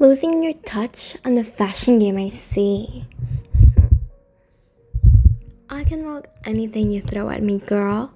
Losing your touch on the fashion game, I see. I can rock anything you throw at me, girl.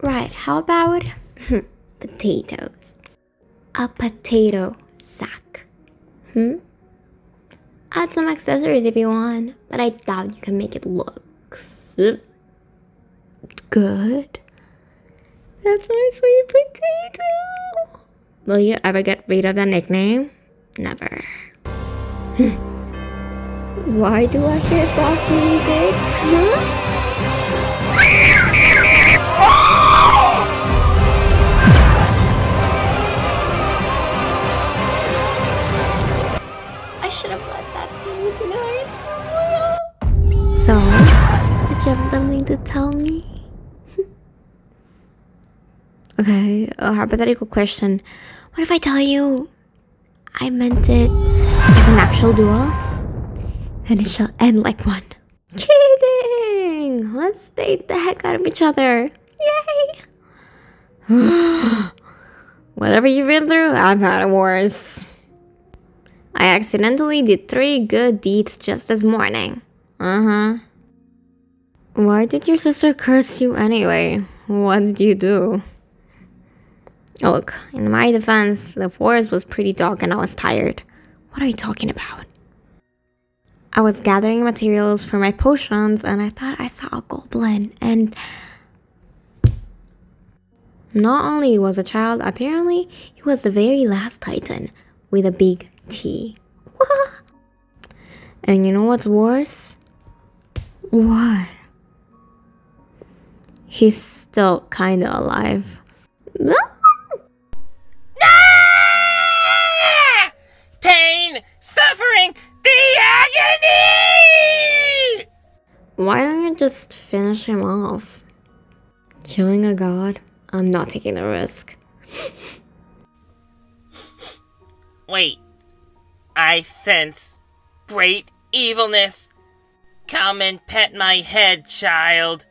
Right, how about potatoes? A potato sack. Hmm? Add some accessories if you want, but I doubt you can make it look good. That's my sweet potato. Will you ever get rid of that nickname? Never. Why do I hear boss music? Huh? I should have let that scene with Daenerys go. So, did you have something to tell me? okay, a hypothetical question. What if I tell you I meant it as an actual duel? Then it shall end like one. Kidding! Let's date the heck out of each other. Yay! Whatever you've been through, I've had it worse. I accidentally did three good deeds just this morning. Uh huh. Why did your sister curse you anyway? What did you do? Look, in my defense, the forest was pretty dark and I was tired. What are you talking about? I was gathering materials for my potions and I thought I saw a goblin and not only was a child, apparently he was the very last titan with a big T. and you know what's worse? What? He's still kinda alive. Why don't you just finish him off? Killing a god? I'm not taking the risk. Wait. I sense great evilness. Come and pet my head, child.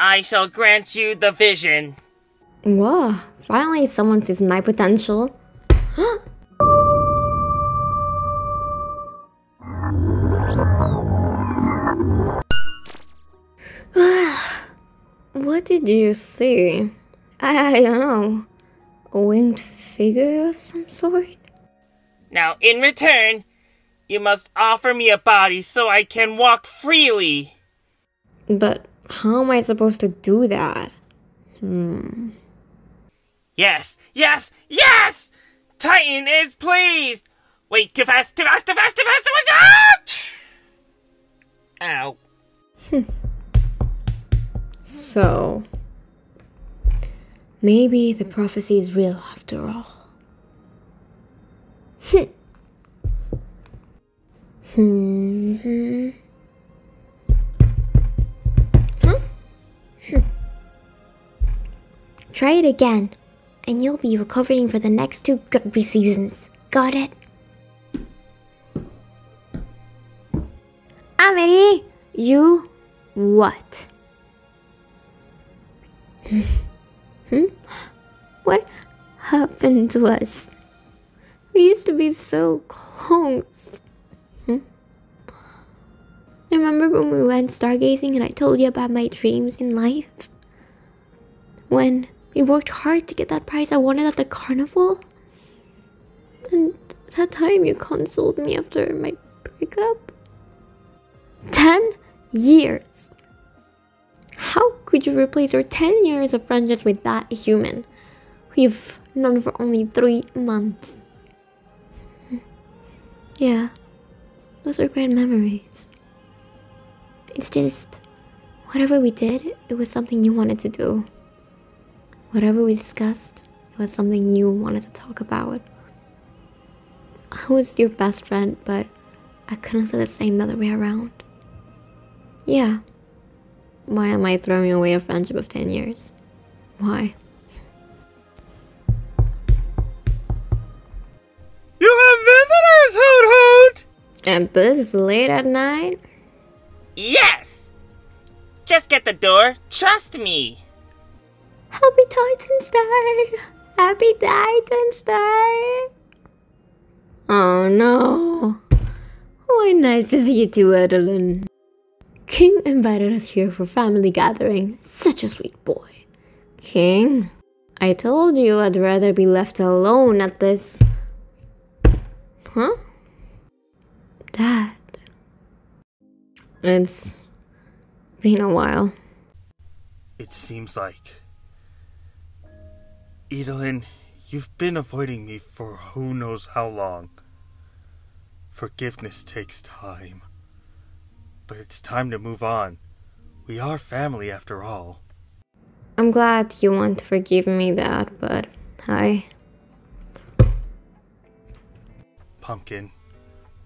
I shall grant you the vision. Whoa, finally someone sees my potential. what did you see? I, I don't know. A winged figure of some sort? Now, in return, you must offer me a body so I can walk freely. But how am I supposed to do that? Hmm. Yes, yes, yes! Titan is pleased! Wait, too fast, too fast, too fast, too fast, too fast! Ow. So, maybe the prophecy is real after all. hmm. Huh? Try it again, and you'll be recovering for the next two rugby seasons. Got it? Amity, you what? Hmm? What happened to us? We used to be so close. Hmm? Remember when we went stargazing and I told you about my dreams in life? When we worked hard to get that prize I wanted at the carnival? And that time you consoled me after my breakup? Ten years! How could you replace your 10 years of friendship with that human who you've known for only three months? Yeah, those are great memories. It's just, whatever we did, it was something you wanted to do. Whatever we discussed, it was something you wanted to talk about. I was your best friend, but I couldn't say the same the other way around. Yeah. Why am I throwing away a friendship of 10 years? Why? You have visitors, Hoot Hoot! And this is late at night? Yes! Just get the door, trust me. Happy Titan's Day! Happy Titan's Day! Oh no. Why nice to see you too, Edalyn. King invited us here for family gathering. Such a sweet boy. King, I told you I'd rather be left alone at this. Huh? Dad. It's been a while. It seems like. Edalyn, you've been avoiding me for who knows how long. Forgiveness takes time. But it's time to move on. We are family after all. I'm glad you want to forgive me, that, but I. Pumpkin,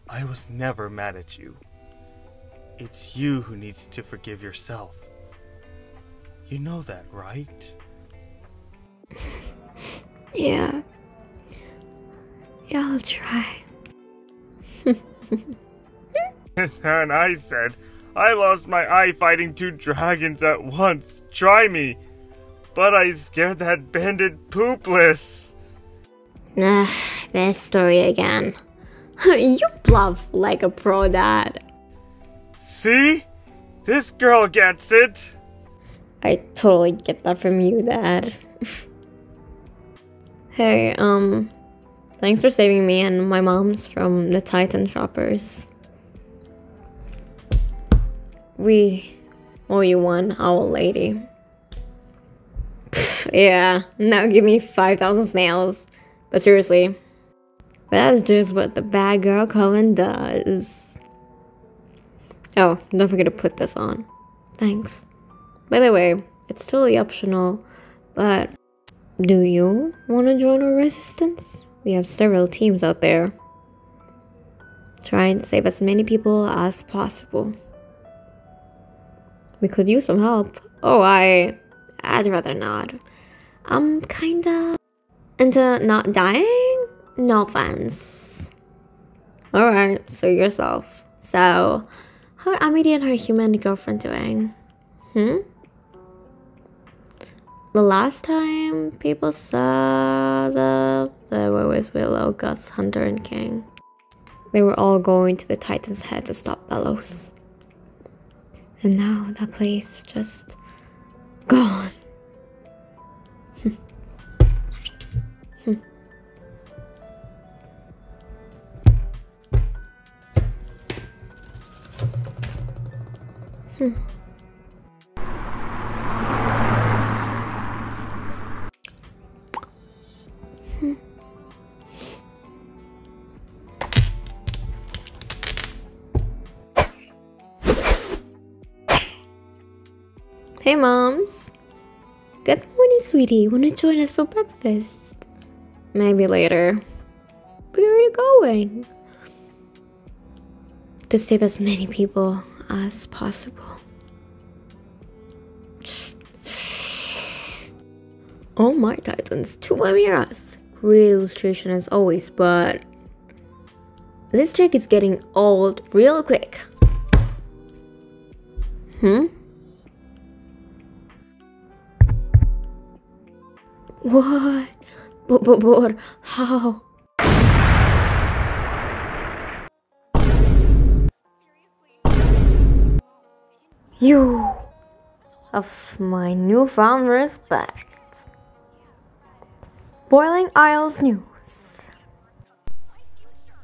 I was never mad at you. It's you who needs to forgive yourself. You know that, right? Yeah. Yeah, I'll try. and I said, I lost my eye fighting two dragons at once. Try me. But I scared that bandit poopless. Nah, this story again. you bluff like a pro dad. See? This girl gets it. I totally get that from you, Dad. hey, um, thanks for saving me and my mom's from the Titan shoppers. We owe you one, owl lady. Yeah, now give me 5,000 snails. But seriously, that's just what the bad girl coven does. Oh, don't forget to put this on. Thanks. By the way, it's totally optional, but do you want to join our resistance? We have several teams out there. Trying to save as many people as possible. We could use some help. Oh, I. I'd rather not. I'm kinda. into not dying? No offense. Alright, so yourself. So, how are Amity and her human girlfriend doing? Hmm? The last time people saw the they were with Willow, Gus, Hunter, and King. They were all going to the Titan's head to stop Belos. And now that place just gone. Hmm. Hey, moms. Good morning, sweetie. Want to join us for breakfast? Maybe later. Where are you going? To save as many people as possible. Oh my titans, two Amitys. Great illustration as always, but this trick is getting old real quick. Hmm? What? But, but, but, how? You of my newfound respect. Boiling Isles News.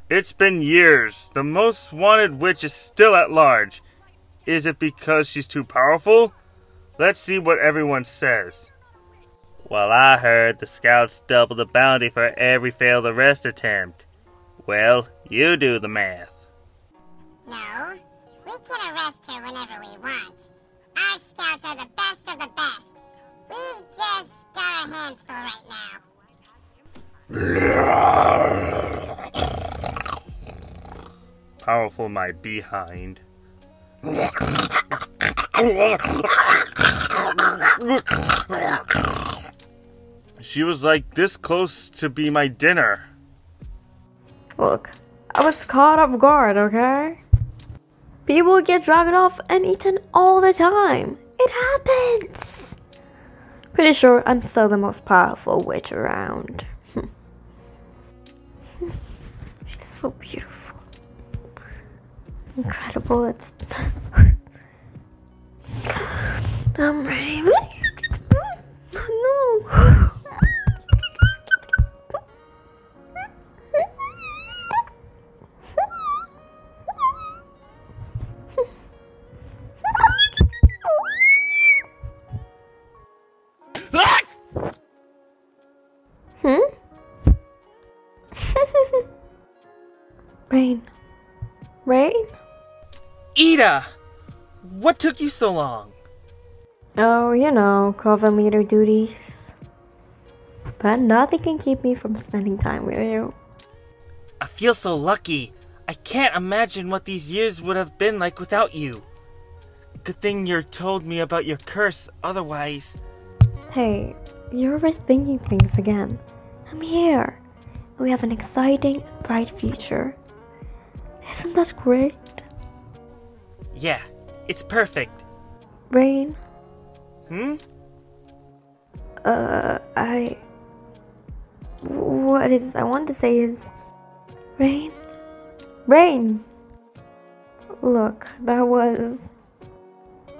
It's been years. The most wanted witch is still at large. Is it because she's too powerful? Let's see what everyone says. Well, I heard the scouts double the bounty for every failed arrest attempt. Well, you do the math. No, we can arrest her whenever we want. Our scouts are the best of the best. We've just got our hands full right now. Powerful my behind. She was like this close to be my dinner. Look, I was caught off guard, okay? People get dragged off and eaten all the time. It happens. Pretty sure I'm still the most powerful witch around. She's so beautiful. Incredible. It's. I'm ready. No. Raine. Raine? Eda! What took you so long? Oh, you know, coven leader duties. But nothing can keep me from spending time with you. I feel so lucky. I can't imagine what these years would have been like without you. Good thing you told me about your curse, otherwise. Hey, you're rethinking things again. I'm here. We have an exciting, bright future. Isn't that great? Yeah, it's perfect. Raine, Hmm? uh, I. What is I want to say is. Raine? Raine! Look, that was.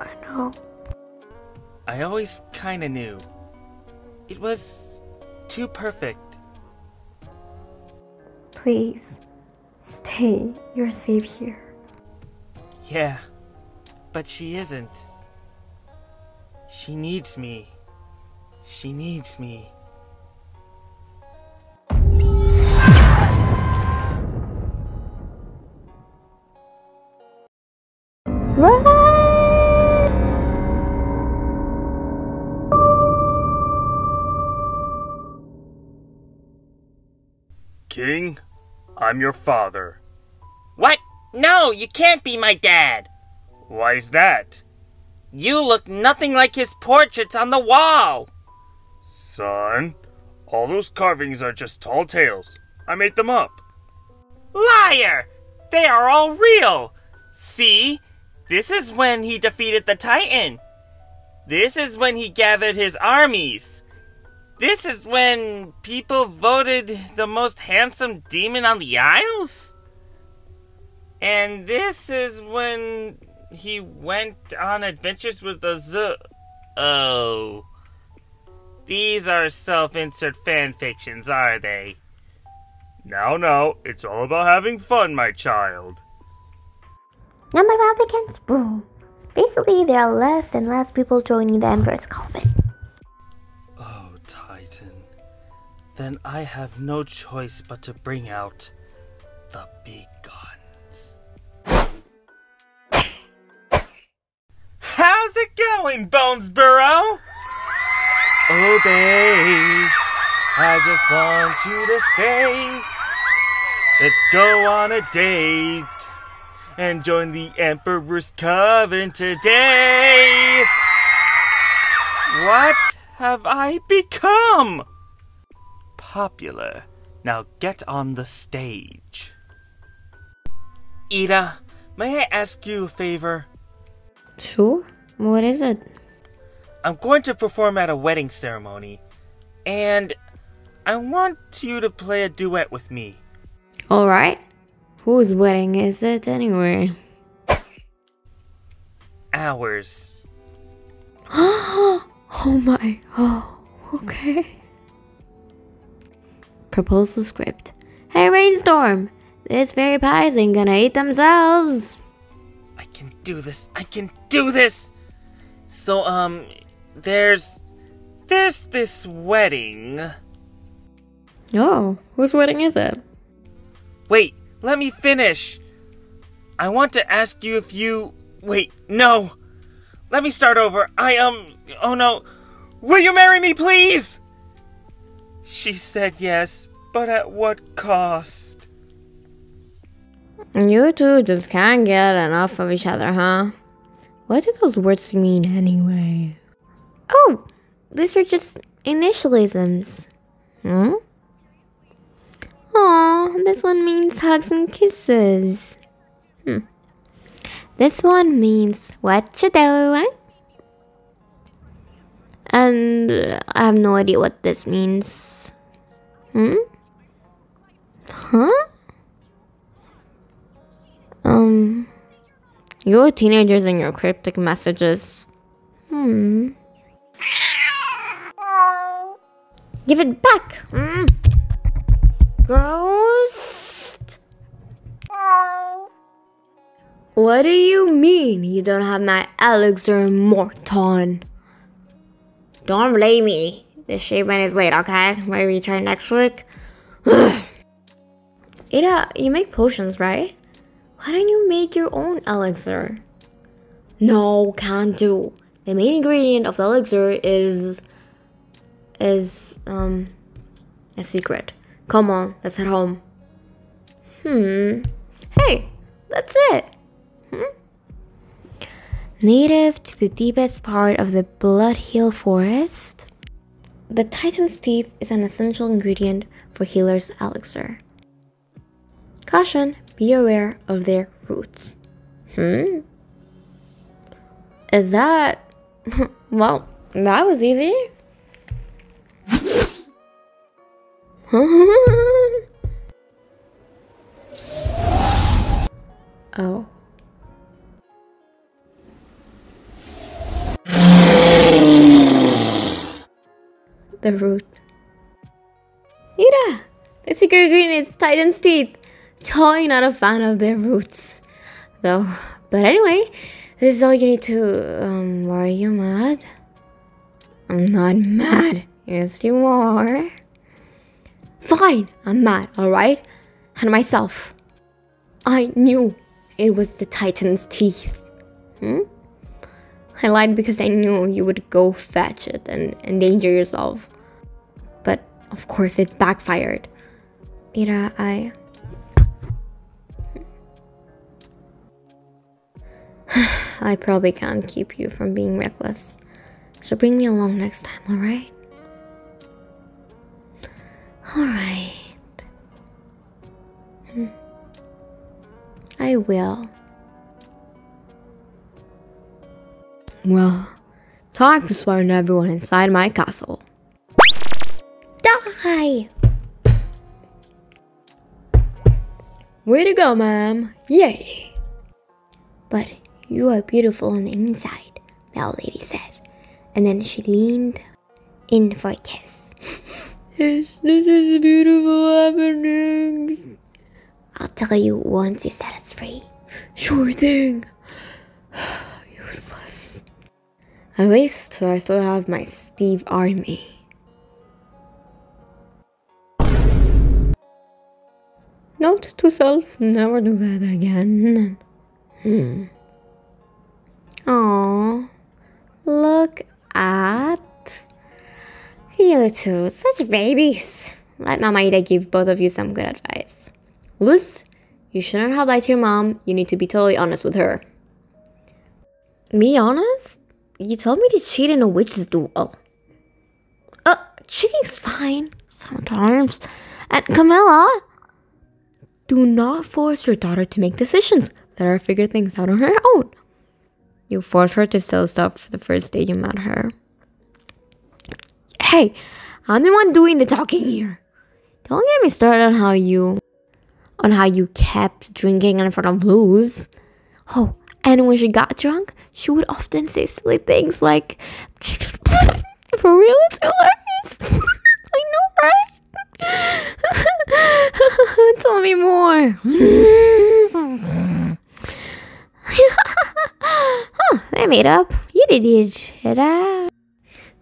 I know. I always kinda knew. It was too perfect. Please, stay. You're safe here. Yeah, but she isn't. She needs me. She needs me. Raine! King, I'm your father. What? No, you can't be my dad! Why's that? You look nothing like his portraits on the wall! Son, all those carvings are just tall tales. I made them up. Liar! They are all real! See? This is when he defeated the Titan. This is when he gathered his armies. This is when people voted the most handsome demon on the Isles. And this is when he went on adventures with the Z. Oh. These are self insert fan fictions, are they? Now, now, it's all about having fun, my child. Number of applicants, boom. Basically, there are less and less people joining the Emperor's Coven. Then I have no choice but to bring out the big guns. How's it going, Bonesborough? Oh, babe, I just want you to stay. Let's go on a date and join the Emperor's Coven today. What have I become? Popular. Now get on the stage. Eda, may I ask you a favor? Sure. What is it? I'm going to perform at a wedding ceremony, and I want you to play a duet with me. Alright. Whose wedding is it anyway? Ours. Oh my. Oh, okay. Proposal script. Hey, Rainstorm! This fairy pies ain't gonna eat themselves. I can do this. I can do this. So um there's there's this wedding. Oh, whose wedding is it? Wait, let me finish. I want to ask you if you Wait, no. Let me start over. I um oh no. Will you marry me, please? She said yes, but at what cost? You two just can't get enough of each other, huh? What do those words mean anyway? Oh, these are just initialisms. Hmm? Aw, this one means hugs and kisses. Hmm. This one means what you doing? And I have no idea what this means. Hmm? Huh? Um, your teenagers and your cryptic messages. Hmm. Give it back! Mm. Ghost! What do you mean you don't have my elixir Morton? Don't blame me. The shipment is late, okay? Maybe return next week? Eda, you make potions, right? Why don't you make your own elixir? No, can't do. The main ingredient of the elixir is is um a secret. Come on, let's head home. Hmm. Hey, that's it. Hmm? Native to the deepest part of the Blood Hill Forest, the Titan's teeth is an essential ingredient for healer's elixir. Caution, be aware of their roots. Hmm? Is that. well, that was easy. oh. The root. Eda! The secret ingredient is Titan's teeth. Totally not a fan of their roots, though. But anyway, this is all you need to. Um, why are you mad? I'm not mad. Yes, you are. Fine, I'm mad, alright? And myself. I knew it was the Titan's teeth. Hmm? I lied because I knew you would go fetch it and endanger yourself. But of course, it backfired. Eda, I. I probably can't keep you from being reckless. So bring me along next time, alright? Alright. Hmm. I will. Well, time to spawn everyone inside my castle. Die! Way to go, ma'am. Yay! But you are beautiful on the inside, the old lady said. And then she leaned in for a kiss. yes, this is beautiful happenings. I'll tell you once you set us free. Sure thing. Useless. At least I still have my Steve army. Note to self, never do that again. Hmm. Aww. Look at you two, such babies. Let Mama Eda give both of you some good advice. Luz, you shouldn't have lied to your mom. You need to be totally honest with her. Me honest? You told me to cheat in a witch's duel. Uh, cheating's fine sometimes. And Camilla, do not force your daughter to make decisions. Let her figure things out on her own. You forced her to sell stuff the first day you met her. Hey, I'm the one doing the talking here. Don't get me started on how you on how you kept drinking in front of Luz. Oh, and when she got drunk, she would often say silly things like, For real, it's hilarious. I know, right? Tell me more. huh, they made up. You did it.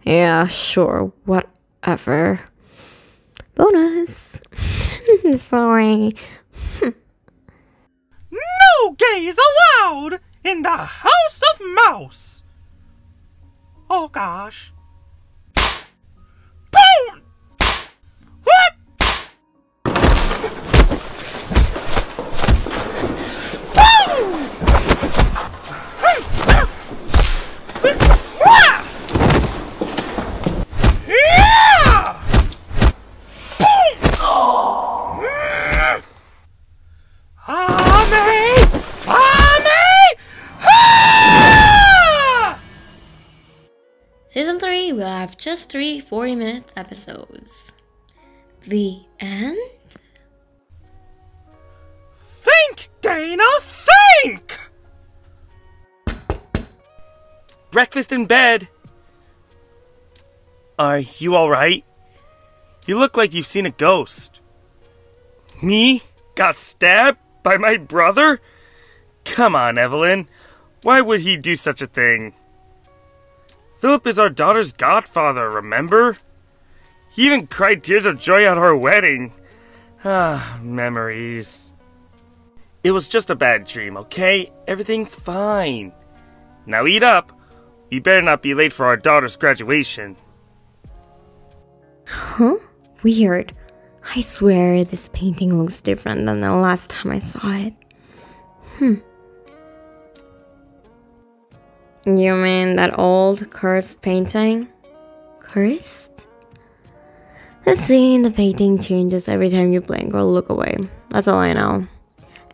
Yeah, sure, whatever. Bonus. Sorry. No gays allowed in the House of Mouse. Oh gosh. Yeah! Ame! Ame! Ah! Season 3 will have just three 40 minute episodes. The end? Think, Dana, think! breakfast in bed. Are you alright? You look like you've seen a ghost. Me? Got stabbed? By my brother? Come on, Evelyn. Why would he do such a thing? Philip is our daughter's godfather, remember? He even cried tears of joy at our wedding. Ah, memories. It was just a bad dream, okay? Everything's fine. Now eat up. We better not be late for our daughter's graduation. Huh? Weird. I swear this painting looks different than the last time I saw it. Hmm. You mean that old cursed painting? Cursed? The scene in the painting changes every time you blink or look away. That's all I know.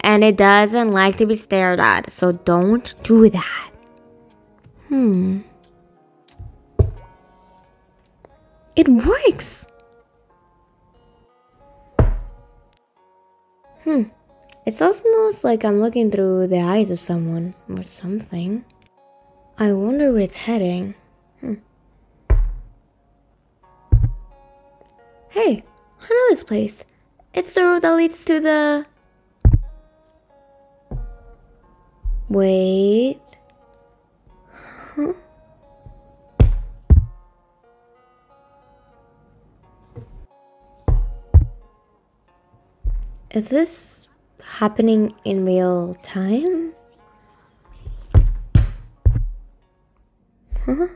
And it doesn't like to be stared at, so don't do that. Hmm. It works! Hmm. It's almost like I'm looking through the eyes of someone or something. I wonder where it's heading. Hmm. Hey, I know this place. It's the road that leads to the. Wait. Is this happening in real time? Huh?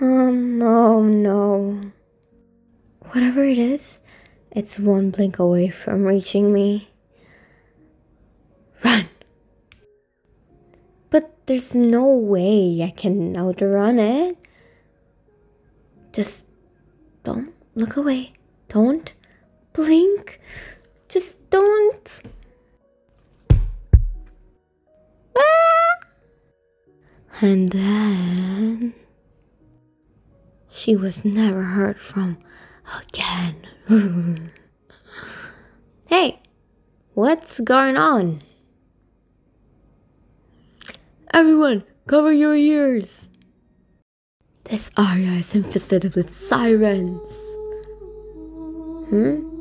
Um, oh no. Whatever it is, it's one blink away from reaching me. Run! But there's no way I can outrun it. Just don't look away. Don't blink. Just don't. Ah! And then she was never heard from again. hey, what's going on? Everyone, cover your ears. This area is infested with sirens. Hmm?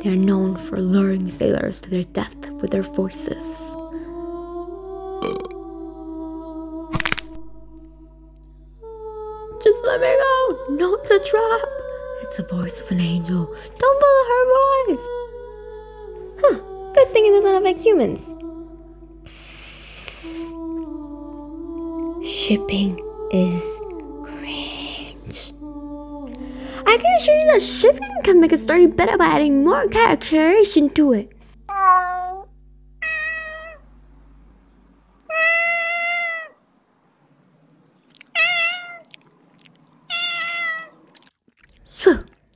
They are known for luring sailors to their death with their voices. Just let me go! No, it's a trap! It's the voice of an angel. Don't follow her voice! Huh, good thing it doesn't affect humans. Psst. Shipping is I can assure you that shipping can make a story better by adding more characterization to it.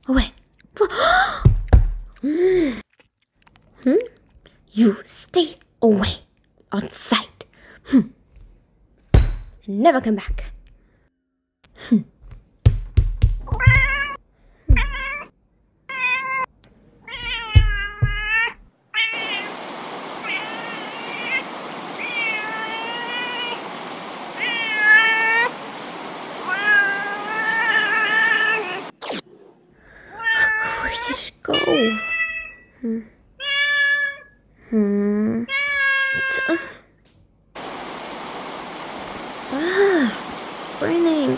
Away. Hmm? You stay away. Outside. Hmm. Never come back. Hmm. Where did it go? Hmm. Hmm. It's, uh, ah, raining. I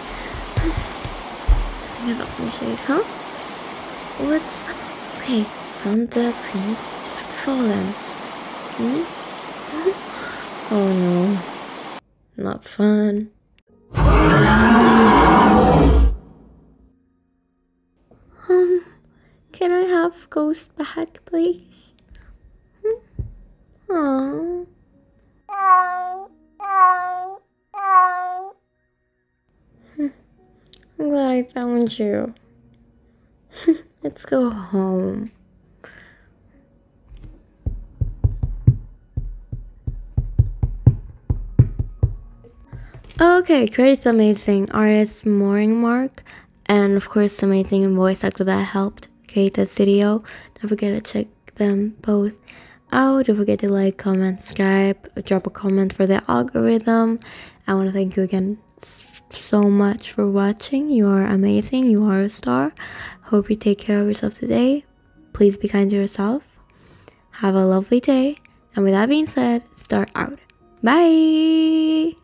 think I got some shade, huh? What's okay? Found the prints. Just have to follow them. Hmm? Oh no, not fun. Um, can I have Ghost back, please? Hmm? Aww. I'm glad I found you. Let's go home. Okay, credits amazing artist Moringmark, and of course, amazing voice actor that helped create this video. Don't forget to check them both out. Don't forget to like, comment, subscribe, drop a comment for the algorithm. I want to thank you again so much for watching. You are amazing. You are a star. Hope you take care of yourself today. Please be kind to yourself. Have a lovely day. And with that being said, start out. Bye.